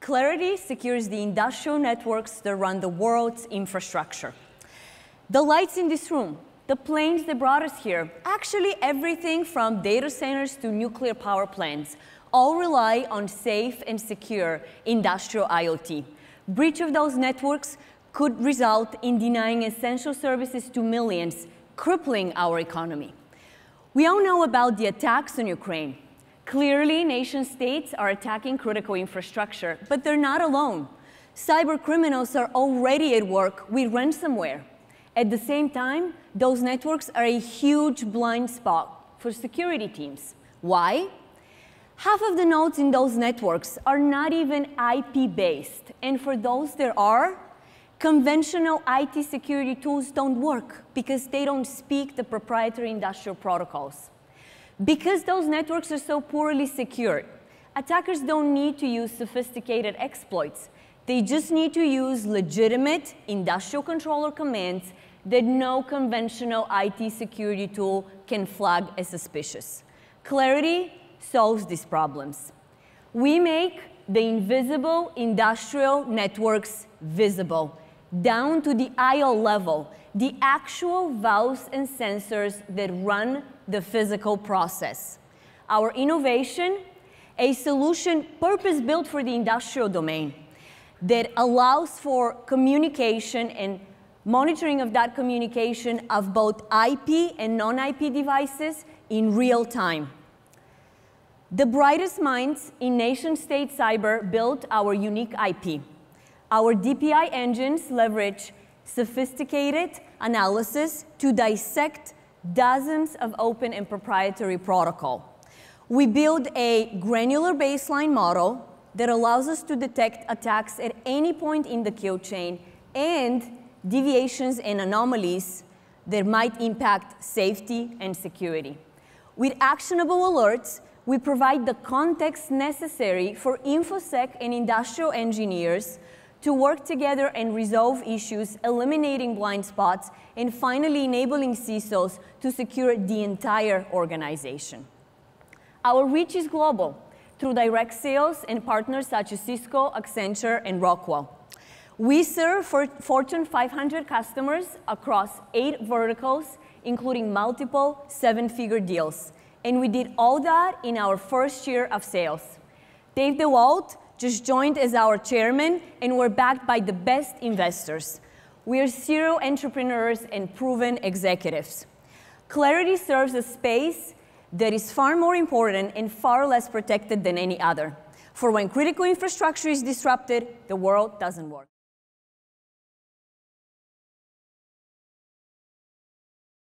Claroty secures the industrial networks that run the world's infrastructure. The lights in this room, the planes that brought us here, actually everything from data centers to nuclear power plants, all rely on safe and secure industrial IoT. Breach of those networks could result in denying essential services to millions, crippling our economy. We all know about the attacks on Ukraine. Clearly, nation states are attacking critical infrastructure, but they're not alone. Cyber criminals are already at work with ransomware. At the same time, those networks are a huge blind spot for security teams. Why? Half of the nodes in those networks are not even IP-based, and for those there are, conventional IT security tools don't work because they don't speak the proprietary industrial protocols. Because those networks are so poorly secured, attackers don't need to use sophisticated exploits. They just need to use legitimate industrial controller commands that no conventional IT security tool can flag as suspicious. Claroty solves these problems. We make the invisible industrial networks visible, down to the I/O level, the actual valves and sensors that run the physical process. Our innovation, a solution purpose-built for the industrial domain that allows for communication and monitoring of that communication of both IP and non-IP devices in real time. The brightest minds in nation-state cyber built our unique IP. Our DPI engines leverage sophisticated analysis to dissect dozens of open and proprietary protocol. We build a granular baseline model that allows us to detect attacks at any point in the kill chain and deviations and anomalies that might impact safety and security. With actionable alerts, we provide the context necessary for InfoSec and industrial engineers to work together and resolve issues, eliminating blind spots, and finally enabling CISOs to secure the entire organization. Our reach is global through direct sales and partners such as Cisco, Accenture, and Rockwell. We serve Fortune 500 customers across eight verticals, including multiple seven-figure deals. And we did all that in our first year of sales. Dave DeWalt just joined as our chairman, and we're backed by the best investors. We are serial entrepreneurs and proven executives. Claroty serves a space that is far more important and far less protected than any other. For when critical infrastructure is disrupted, the world doesn't work.